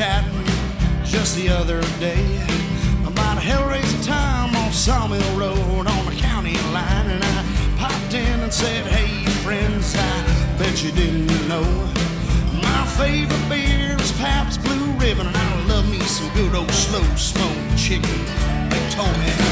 chatting just the other day about a hellraiser time on Sawmill Road on the county line. And I popped in and said, Hey, friends, I bet you didn't know. My favorite beer is Pabst Blue Ribbon, and I love me some good old slow smoked chicken. They told me,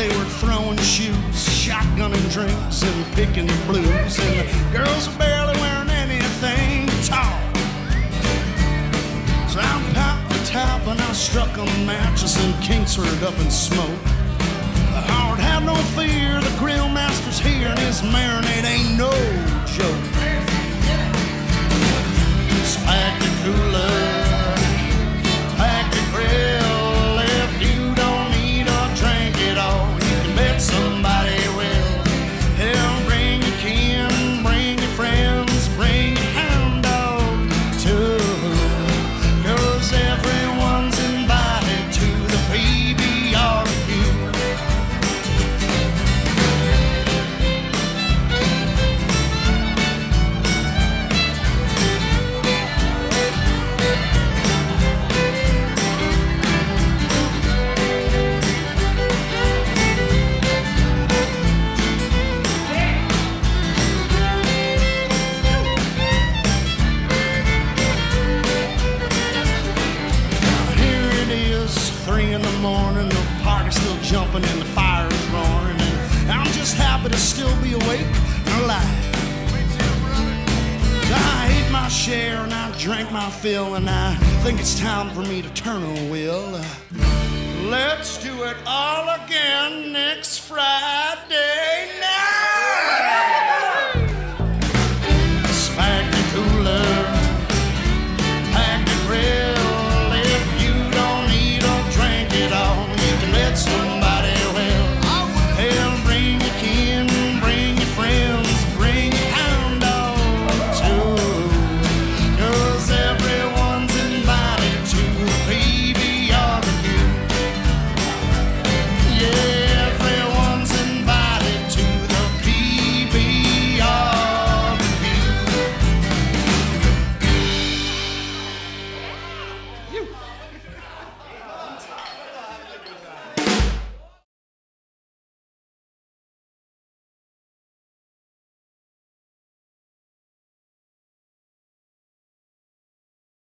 they were throwing shoes, shotgunning drinks, and picking the blues. And the girls were barely wearing anything tall. So I popped the top and I struck a match and kinks were up in smoke. The heart had no fear, the grill master's here and his marinade jumping and the fire's roaring, and I'm just happy to still be awake and alive. I ate my share and I drank my fill, and I think it's time for me to turn a wheel. Let's do it all again. You.